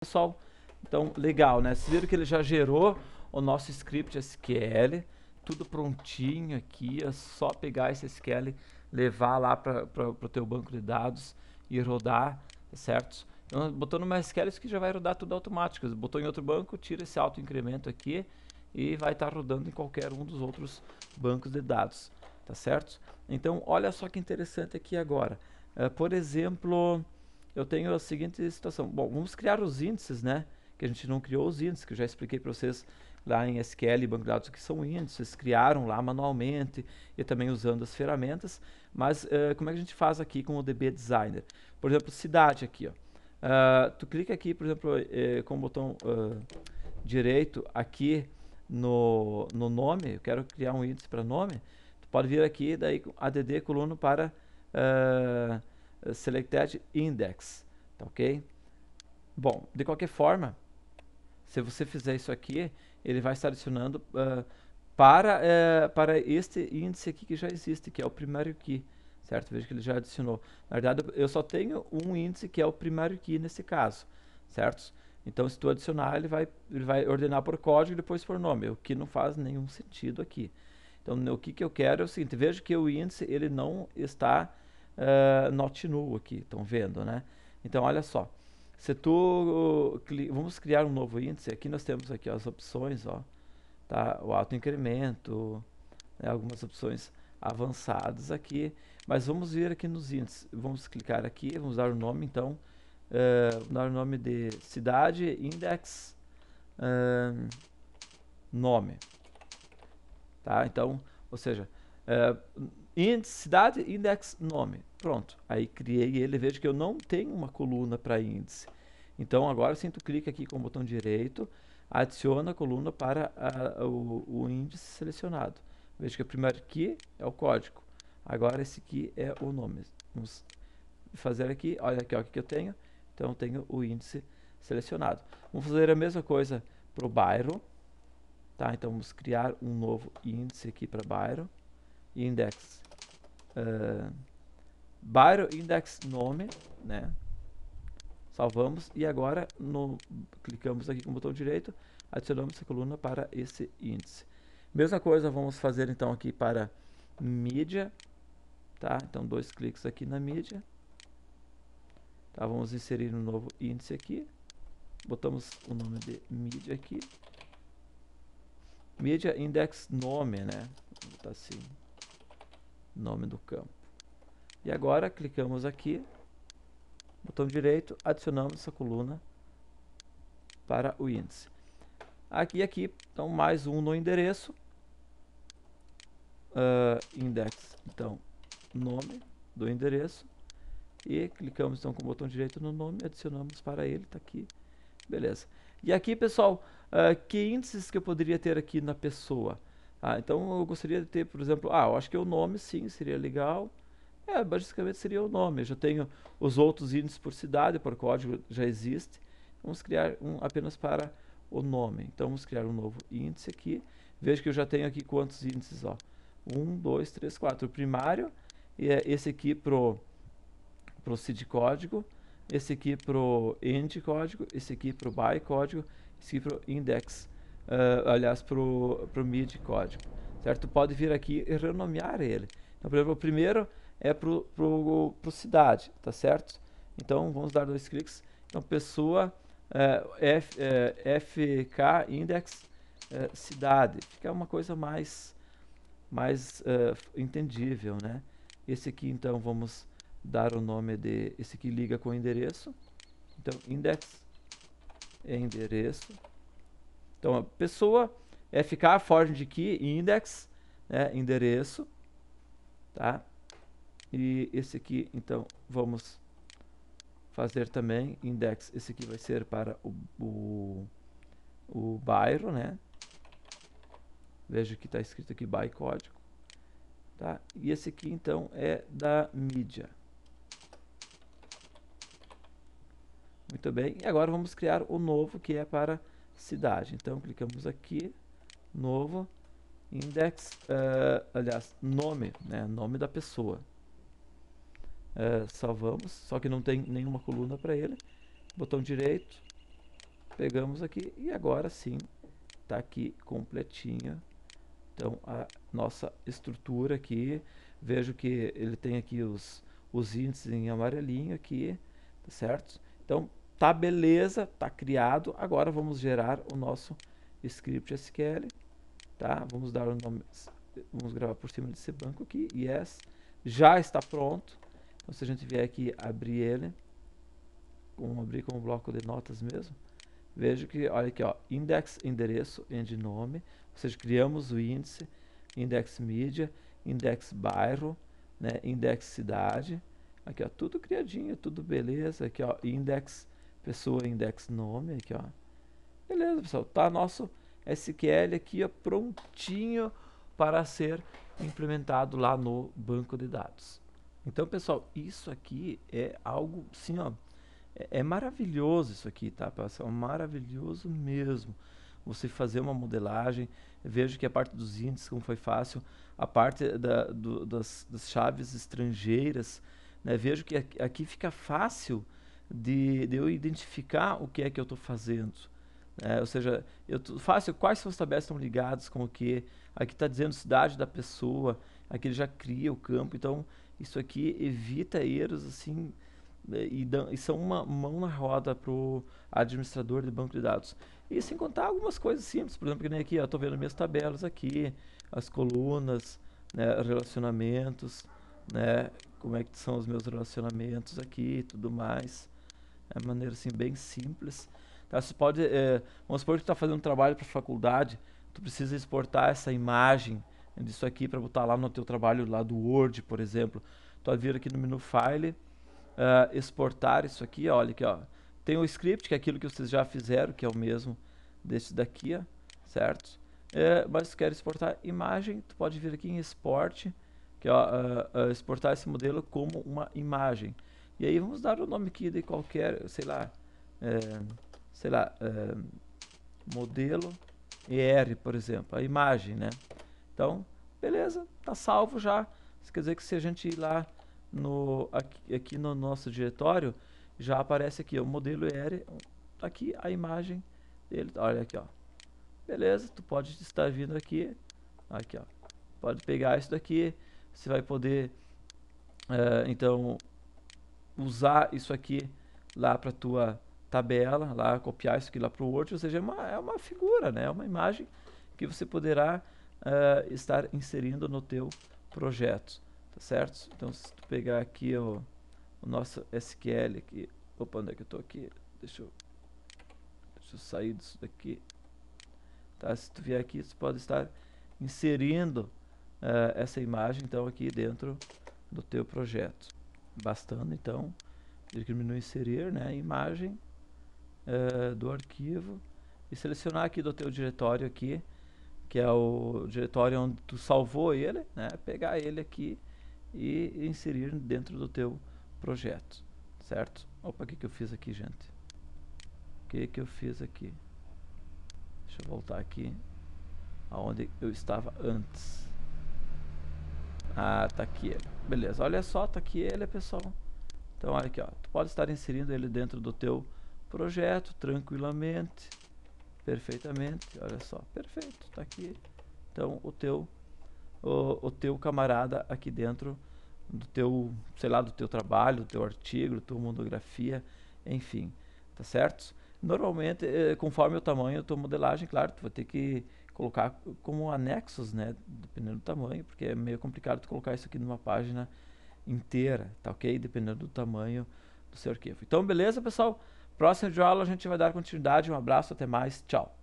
pessoal? Então, legal, né? Vocês viram que ele já gerou o nosso script SQL, tudo prontinho aqui, é só pegar esse SQL, levar lá para o teu banco de dados e rodar, tá certo? Então, botou no MySQL, isso aqui já vai rodar tudo automático. Botou em outro banco, tira esse auto incremento aqui e vai estar tá rodando em qualquer um dos outros bancos de dados, tá certo? Então, olha só que interessante aqui agora. Uh, por exemplo, eu tenho a seguinte situação. Bom, vamos criar os índices, né? Que a gente não criou os índices, que eu já expliquei para vocês lá em SQL e banco de dados que são índices, criaram lá manualmente e também usando as ferramentas. Mas uh, como é que a gente faz aqui com o DB Designer? Por exemplo, cidade aqui, ó. Uh, tu clica aqui, por exemplo, eh, com o botão uh, direito aqui no, no nome, eu quero criar um índice para nome, tu pode vir aqui, daí add coluna para uh, selected index, tá ok? Bom, de qualquer forma, se você fizer isso aqui, ele vai estar adicionando uh, para, uh, para este índice aqui que já existe, que é o primário key, certo? Veja que ele já adicionou. Na verdade, eu só tenho um índice que é o primário key nesse caso, certo? Então, se tu adicionar, ele vai, ele vai ordenar por código e depois por nome, o que não faz nenhum sentido aqui. Então, o que, que eu quero é o seguinte, veja que o índice ele não está uh, not null aqui, estão vendo, né? Então, olha só. Se tu, uh, vamos criar um novo índice, aqui nós temos aqui as opções, ó, tá? O alto incremento, né? algumas opções avançadas aqui, mas vamos ver aqui nos índices, vamos clicar aqui, vamos dar o nome, então, uh, dar o nome de cidade, index, uh, nome, tá? Então, ou seja, uh, índice, cidade, index, nome. Pronto. Aí criei ele. Veja que eu não tenho uma coluna para índice. Então agora sim tu clica aqui com o botão direito, adiciona a coluna para a, o, o, índice selecionado. Veja que o primeiro aqui é o código. Agora esse aqui é o nome. Vamos fazer aqui, olha aqui o que eu tenho. Então eu tenho o índice selecionado. Vamos fazer a mesma coisa para o bairro. Tá? Então vamos criar um novo índice aqui para bairro. Index uh, Index Nome, né? Salvamos e agora no, clicamos aqui com o botão direito, adicionamos essa coluna para esse índice. Mesma coisa vamos fazer então aqui para mídia, tá? Então dois cliques aqui na mídia. Tá, vamos inserir um novo índice aqui. Botamos o nome de mídia aqui. Mídia index nome, né? Vou botar assim nome do campo. E agora clicamos aqui, botão direito, adicionamos essa coluna para o índice. Aqui aqui, então mais um no endereço, uh, index, então nome do endereço, e clicamos então com o botão direito no nome, adicionamos para ele, está aqui, beleza. E aqui pessoal, uh, que índices que eu poderia ter aqui na pessoa? Ah, então eu gostaria de ter, por exemplo, ah, eu acho que o nome sim seria legal. É, basicamente seria o nome. Eu já tenho os outros índices por cidade, por código já existe. Vamos criar um apenas para o nome. Então vamos criar um novo índice aqui. Veja que eu já tenho aqui quantos índices, ó. Um, dois, três, quatro. O primário, e é esse aqui pro, pro seed código, esse aqui pro end código, esse aqui pro by código, esse aqui pro index uh, aliás, para o mid código, certo? Pode vir aqui e renomear ele. Então, por exemplo, o primeiro é para o cidade, tá certo? Então, vamos dar dois cliques. Então, pessoa uh, F, uh, FK index uh, cidade. Fica uma coisa mais, mais entendível, né? Esse aqui, então, vamos dar o nome de... Esse aqui liga com o endereço. Então, index é endereço. Então, a pessoa é ficar foreign key index, né, endereço, tá? E esse aqui, então, vamos fazer também index. Esse aqui vai ser para o, o, o bairro, né? Veja que está escrito aqui by código. Tá? E esse aqui, então, é da mídia. Muito bem. E agora vamos criar o novo, que é para cidade. Então, clicamos aqui, novo, index, uh, aliás, nome, né, nome da pessoa. Uh, salvamos, só que não tem nenhuma coluna para ele. Botão direito, pegamos aqui e agora sim está aqui completinha. Então a nossa estrutura aqui, vejo que ele tem aqui os, os índices em amarelinho aqui, tá certo? Então tá beleza, tá criado. Agora vamos gerar o nosso script SQL, tá? Vamos dar o nome, vamos gravar por cima desse banco aqui, yes, já está pronto. Então se a gente vier aqui abrir ele, vamos abrir com um bloco de notas mesmo, vejo que, olha aqui, ó, index, endereço, end nome, ou seja, criamos o índice, index mídia, index bairro, né, index cidade, aqui ó, tudo criadinho, tudo beleza, aqui ó, index pessoa, index nome, aqui ó, beleza pessoal, tá nosso SQL aqui ó, prontinho para ser implementado lá no banco de dados. Então pessoal, isso aqui é algo, sim ó, é, é maravilhoso isso aqui, tá, pessoal? Maravilhoso mesmo. Você fazer uma modelagem, vejo que a parte dos índices, como foi fácil, a parte da, do, das, das, chaves estrangeiras, né? vejo que aqui, aqui fica fácil de, de, eu identificar o que é que eu estou fazendo. Né? Ou seja, eu fácil, quais são os tabelas estão ligados com o que, aqui está dizendo cidade da pessoa, aqui ele já cria o campo, então isso aqui evita erros assim e, e, são uma mão na roda para o administrador de banco de dados. E sem contar algumas coisas simples, por exemplo, que nem aqui, estou vendo minhas tabelas aqui, as colunas, né, relacionamentos, né, como é que são os meus relacionamentos aqui e tudo mais. É maneira assim bem simples. Tá, você pode, é, vamos supor que está fazendo um trabalho para faculdade, tu precisa exportar essa imagem disso aqui para botar lá no teu trabalho lá do Word, por exemplo. Tu vai vir aqui no menu File, uh, exportar isso aqui, olha aqui, ó. Tem o script, que é aquilo que vocês já fizeram, que é o mesmo desse daqui, ó, certo? É, mas se quer exportar imagem, tu pode vir aqui em export, que é ó, uh, uh, exportar esse modelo como uma imagem. E aí vamos dar o nome aqui de qualquer, sei lá, é, sei lá, é, modelo ER, por exemplo, a imagem, né? Então, beleza, tá salvo já. Isso quer dizer que se a gente ir lá no, aqui, aqui no nosso diretório, já aparece aqui o modelo ER, aqui a imagem dele, olha aqui ó, beleza, tu pode estar vindo aqui, aqui ó, pode pegar isso daqui, você vai poder, uh, então, usar isso aqui lá para tua tabela, lá copiar isso aqui lá para o Word, ou seja, é uma, é uma figura, né, é uma imagem que você poderá uh, estar inserindo no teu projeto. Tá certo? Então, se tu pegar aqui o, o nosso SQL aqui. Opa, onde é que eu estou aqui? Deixa eu, deixa eu sair disso daqui. Tá? Se tu vier aqui, tu pode estar inserindo uh, essa imagem então aqui dentro do teu projeto. Bastando então, menu inserir, né, imagem uh, do arquivo e selecionar aqui do teu diretório aqui, que é o diretório onde tu salvou ele, né, pegar ele aqui e inserir dentro do teu projeto, certo? Opa, o que, que eu fiz aqui, gente? O que, que eu fiz aqui? Deixa eu voltar aqui aonde eu estava antes. Ah, tá aqui ele. Beleza, olha só, tá aqui ele, pessoal. Então, olha aqui, ó. Tu pode estar inserindo ele dentro do teu projeto tranquilamente, perfeitamente. Olha só, perfeito, tá aqui. Então, o teu o, o teu camarada aqui dentro do teu, sei lá, do teu trabalho, do teu artigo, tua monografia, enfim, tá certo? Normalmente, eh, conforme o tamanho da tua modelagem, claro, tu vai ter que colocar como anexos, né, dependendo do tamanho, porque é meio complicado colocar isso aqui numa página inteira, tá ok? Dependendo do tamanho do seu arquivo. Então, beleza, pessoal? Próxima de aula a gente vai dar continuidade. Um abraço, até mais, tchau.